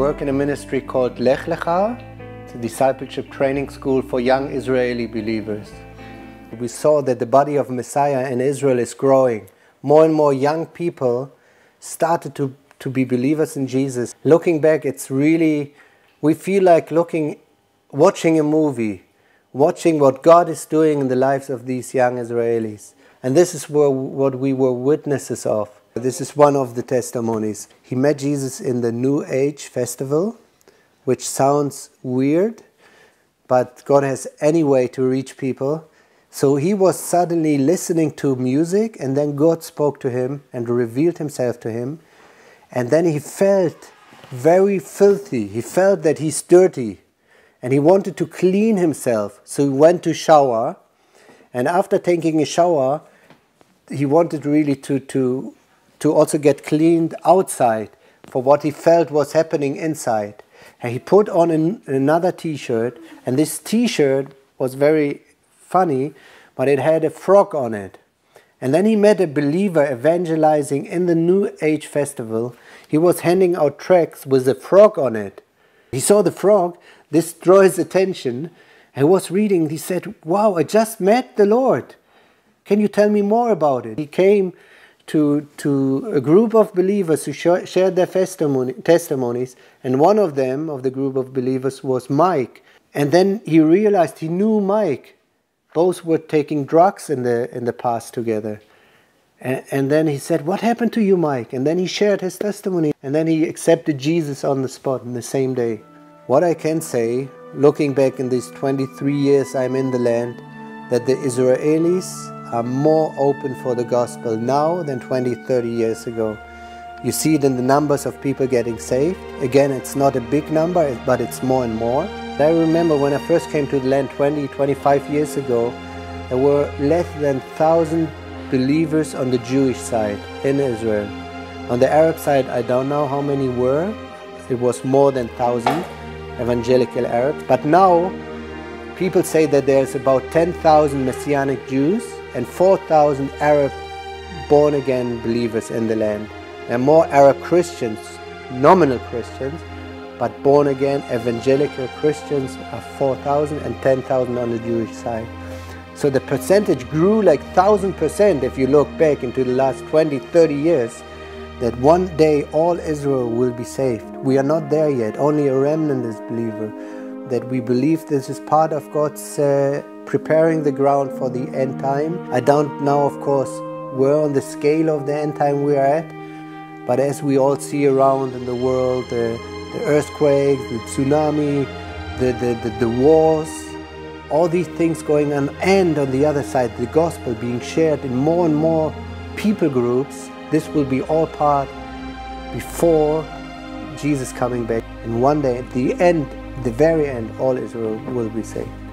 work in a ministry called Lech Lecha. It's a discipleship training school for young Israeli believers. We saw that the body of Messiah in Israel is growing. More and more young people started to, to be believers in Jesus. Looking back, it's really, we feel like looking, watching a movie, watching what God is doing in the lives of these young Israelis. And this is where, what we were witnesses of. This is one of the testimonies. He met Jesus in the New Age festival, which sounds weird, but God has any way to reach people. So he was suddenly listening to music, and then God spoke to him and revealed himself to him. And then he felt very filthy. He felt that he's dirty and he wanted to clean himself. So he went to shower. And after taking a shower, he wanted really to, to to also get cleaned outside for what he felt was happening inside. And he put on an, another t shirt, and this t shirt was very funny, but it had a frog on it. And then he met a believer evangelizing in the New Age festival. He was handing out tracts with a frog on it. He saw the frog, this drew his attention, he was reading. He said, Wow, I just met the Lord. Can you tell me more about it? He came to, to a group of believers who sh- shared their testimony, testimonies, and one of them, of the group of believers, was Mike. And then he realized he knew Mike. Both were taking drugs in the, in the past together. And, and then he said, What happened to you, Mike? And then he shared his testimony. And then he accepted Jesus on the spot in the same day. What I can say, looking back in these 23 years I'm in the land, that the Israelis are more open for the gospel now than 20, 30 years ago. You see it in the numbers of people getting saved. Again, it's not a big number, but it's more and more. I remember when I first came to the land 20, 25 years ago, there were less than 1,000 believers on the Jewish side in Israel. On the Arab side, I don't know how many were. It was more than 1,000 evangelical Arabs. But now, people say that there's about 10,000 Messianic Jews and 4,000 Arab born again believers in the land. There are more Arab Christians, nominal Christians, but born again evangelical Christians are 4,000 and 10,000 on the Jewish side. So the percentage grew like 1000% if you look back into the last 20, 30 years, that one day all Israel will be saved. We are not there yet, only a remnant is believer. That we believe this is part of God's uh, preparing the ground for the end time. I don't know, of course, where on the scale of the end time we are at, but as we all see around in the world, the, the earthquakes, the tsunami, the, the, the, the wars, all these things going on, and on the other side, the gospel being shared in more and more people groups, this will be all part before Jesus coming back. And one day, at the end, the very end, all Israel will be saved.